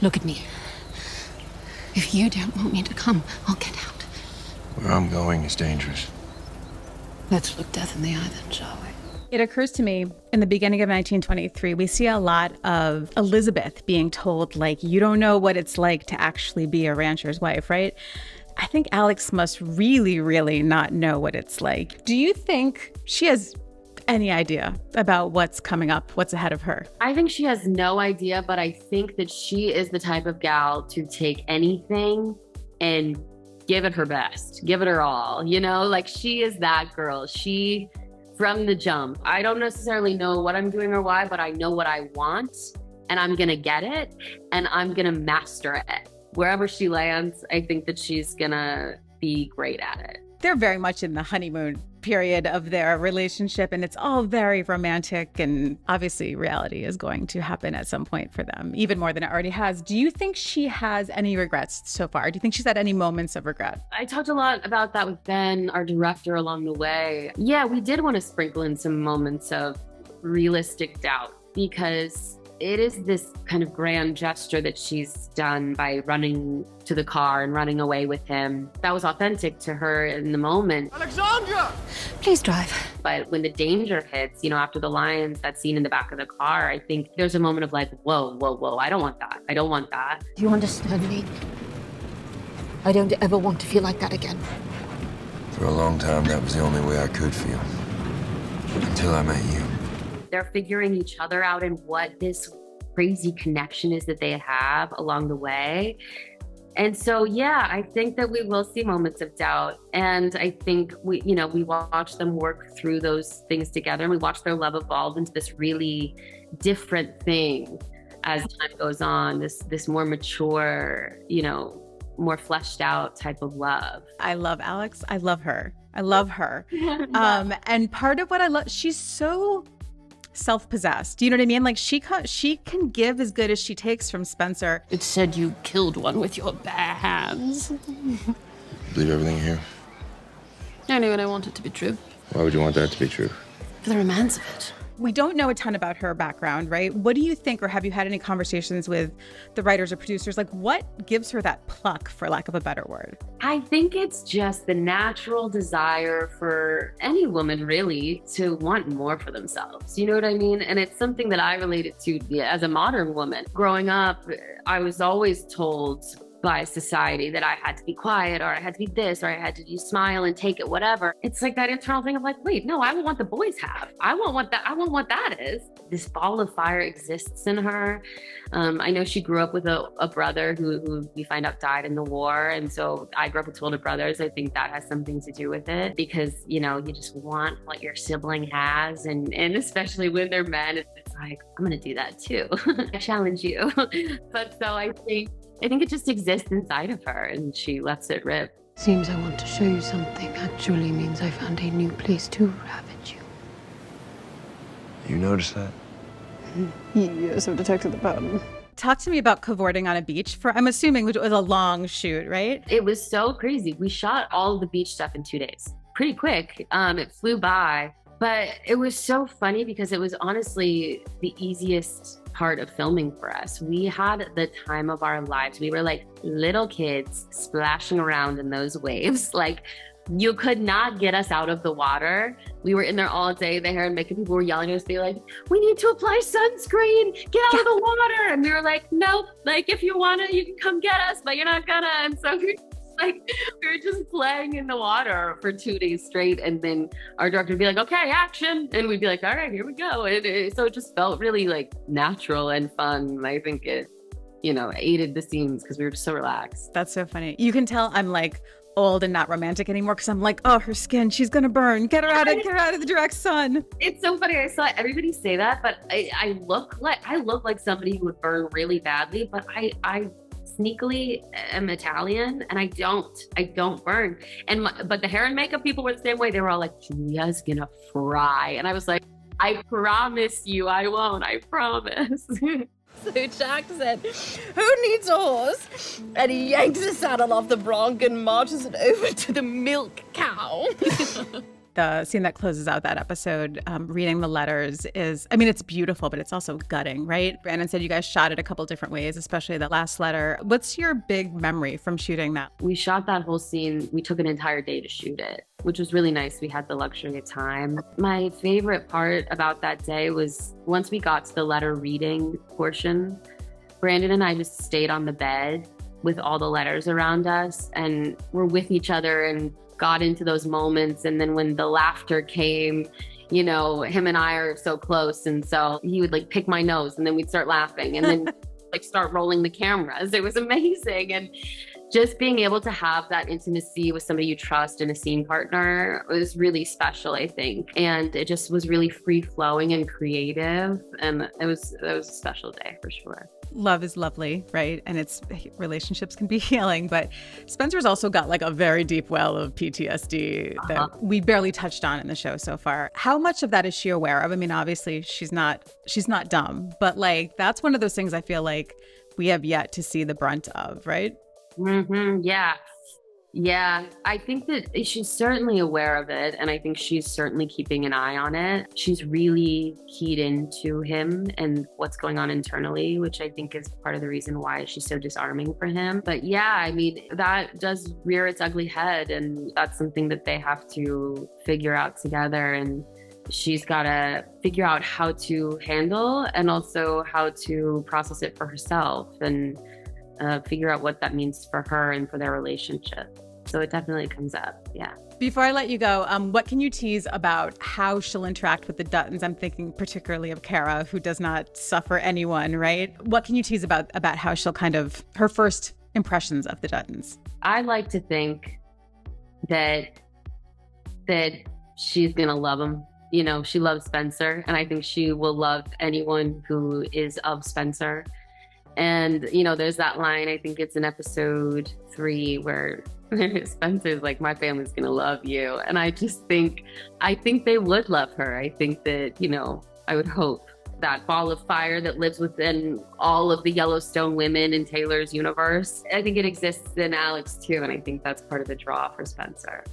Look at me. If you don't want me to come, I'll get out. Where I'm going is dangerous. Let's look death in the eye then, shall we? It occurs to me in the beginning of 1923, we see a lot of Elizabeth being told, like, you don't know what it's like to actually be a rancher's wife, right? I think Alex must really, really not know what it's like. Do you think she has any idea about what's coming up, what's ahead of her? I think she has no idea, but I think that she is the type of gal to take anything and give it her best, give it her all. You know, like she is that girl. She, from the jump, I don't necessarily know what I'm doing or why, but I know what I want and I'm going to get it and I'm going to master it. Wherever she lands, I think that she's going to be great at it. They're very much in the honeymoon period of their relationship and it's all very romantic and obviously reality is going to happen at some point for them even more than it already has. Do you think she has any regrets so far? Do you think she's had any moments of regret? I talked a lot about that with ben our director along the way. Yeah we did want to sprinkle in some moments of realistic doubt because it is this kind of grand gesture that she's done by running to the car and running away with him. That was authentic to her in the moment. Alexandra! Please drive. But when the danger hits, you know, after the lions, that scene in the back of the car, I think there's a moment of like, whoa, whoa, whoa, I don't want that. I don't want that. Do you understand me? I don't ever want to feel like that again. For a long time, that was the only way I could feel. Until I met you they're figuring each other out and what this crazy connection is that they have along the way. And so, yeah, I think that we will see moments of doubt. And I think we, you know, we watch them work through those things together and we watch their love evolve into this really different thing as time goes on, this this more mature, you know, more fleshed out type of love. I love Alex. I love her. I love her. um, and part of what I love, she's so self-possessed. Do you know what I mean? Like she can, she can give as good as she takes from Spencer. It said you killed one with your bare hands. Believe everything here? I knew what I wanted to be true. Why would you want that to be true? For the romance of it we don't know a ton about her background, right? What do you think, or have you had any conversations with the writers or producers? Like, what gives her that pluck, for lack of a better word? I think it's just the natural desire for any woman, really, to want more for themselves. You know what I mean? And it's something that I related to as a modern woman. Growing up, I was always told by society that I had to be quiet or I had to be this or I had to you smile and take it, whatever. It's like that internal thing of like, wait, no, I want what the boys have. I want what that I want what that is. This ball of fire exists in her. Um, I know she grew up with a, a brother who, who, we find out died in the war. And so I grew up with two older brothers. I think that has something to do with it because, you know, you just want what your sibling has. And, and especially when they're men, it's, it's like, I'm going to do that too. I challenge you. but so I think I think it just exists inside of her and she lets it rip. Seems I want to show you something actually means I found a new place to ravage you. You notice that? Yes, I've detected the pattern. Talk to me about cavorting on a beach for I'm assuming which was a long shoot, right? It was so crazy. We shot all the beach stuff in two days. Pretty quick. Um, it flew by. But it was so funny because it was honestly the easiest part of filming for us. We had the time of our lives. We were like little kids splashing around in those waves. Like you could not get us out of the water. We were in there all day. The hair and makeup people were yelling at us, be like, "We need to apply sunscreen. Get out of the water!" And we were like, "Nope. Like if you wanna, you can come get us, but you're not gonna." And so we like we were just playing in the water for two days straight and then our director would be like okay action and we'd be like all right here we go and it, so it just felt really like natural and fun i think it you know aided the scenes because we were just so relaxed that's so funny you can tell i'm like old and not romantic anymore because I'm like, oh, her skin, she's gonna burn. Get her out of get her out of the direct sun. It's so funny. I saw everybody say that, but I, I look like I look like somebody who would burn really badly, but I I sneakily am Italian and I don't, I don't burn. And my, but the hair and makeup people were the same way. They were all like, Julia's gonna fry, and I was like, I promise you, I won't. I promise. So Jack said, Who needs a horse? And he yanks the saddle off the bronc and marches it over to the milk cow. The scene that closes out that episode, um, reading the letters, is I mean, it's beautiful, but it's also gutting, right? Brandon said you guys shot it a couple different ways, especially the last letter. What's your big memory from shooting that? We shot that whole scene. We took an entire day to shoot it, which was really nice. We had the luxury of time. My favorite part about that day was once we got to the letter reading portion, Brandon and I just stayed on the bed with all the letters around us and we're with each other and got into those moments. And then when the laughter came, you know, him and I are so close. And so he would like pick my nose and then we'd start laughing and then like start rolling the cameras. It was amazing. And just being able to have that intimacy with somebody you trust and a scene partner was really special, I think. And it just was really free flowing and creative. And it was it was a special day for sure love is lovely, right? And it's relationships can be healing, but Spencer's also got like a very deep well of PTSD that uh-huh. we barely touched on in the show so far. How much of that is she aware of? I mean, obviously she's not she's not dumb, but like that's one of those things I feel like we have yet to see the brunt of, right? Mm-hmm. Yeah. Yeah, I think that she's certainly aware of it. And I think she's certainly keeping an eye on it. She's really keyed into him and what's going on internally, which I think is part of the reason why she's so disarming for him. But yeah, I mean, that does rear its ugly head. And that's something that they have to figure out together. And she's got to figure out how to handle and also how to process it for herself. And uh, figure out what that means for her and for their relationship. So it definitely comes up. Yeah. Before I let you go, um, what can you tease about how she'll interact with the Duttons? I'm thinking particularly of Cara, who does not suffer anyone, right? What can you tease about about how she'll kind of her first impressions of the Duttons? I like to think that that she's gonna love him. You know, she loves Spencer, and I think she will love anyone who is of Spencer. And, you know, there's that line, I think it's in episode three, where Spencer's like, my family's going to love you. And I just think, I think they would love her. I think that, you know, I would hope that ball of fire that lives within all of the Yellowstone women in Taylor's universe. I think it exists in Alex too. And I think that's part of the draw for Spencer.